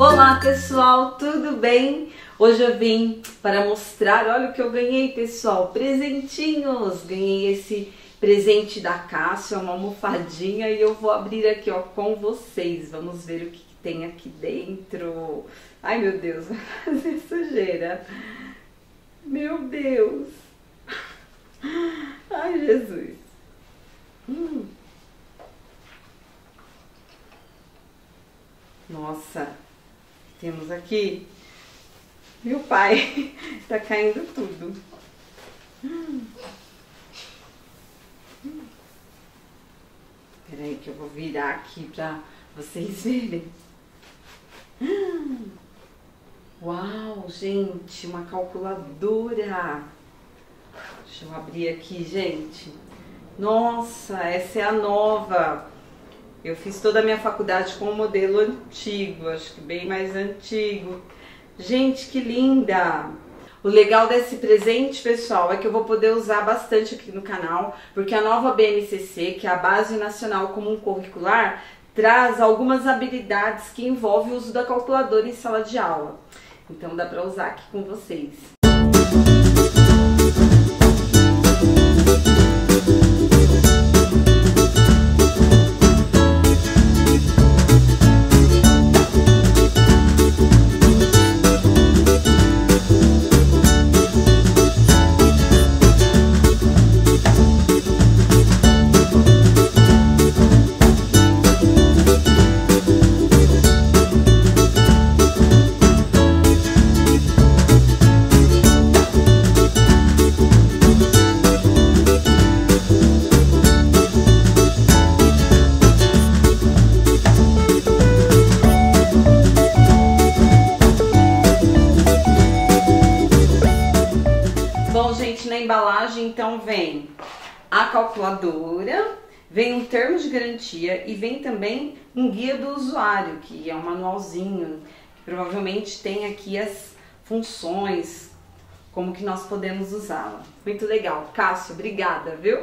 Olá pessoal, tudo bem? Hoje eu vim para mostrar, olha o que eu ganhei pessoal, presentinhos! Ganhei esse presente da Cássia, uma almofadinha e eu vou abrir aqui ó com vocês. Vamos ver o que, tem aqui dentro. Ai meu Deus, vai fazer sujeira. Meu Deus! Ai Jesus! Hum. Nossa, temos aqui meu pai, tá caindo tudo. Peraí que eu vou virar aqui pra vocês verem. Uau, gente, uma calculadora. Deixa eu abrir aqui, gente. Nossa, essa é a nova. Eu fiz toda a minha faculdade com o um modelo antigo, acho que bem mais antigo. Gente, que linda! O legal desse presente, pessoal, é que eu vou poder usar bastante aqui no canal, porque a nova BNCC, que é a Base Nacional Comum Curricular, traz algumas habilidades que envolvem o uso da calculadora em sala de aula. Então dá para usar aqui com vocês. Gente, na embalagem então vem a calculadora, vem um termo de garantia e vem também um guia do usuário, que é um manualzinho, que provavelmente tem aqui as funções, como que nós podemos usá-la. Muito legal. Cássio, obrigada, viu?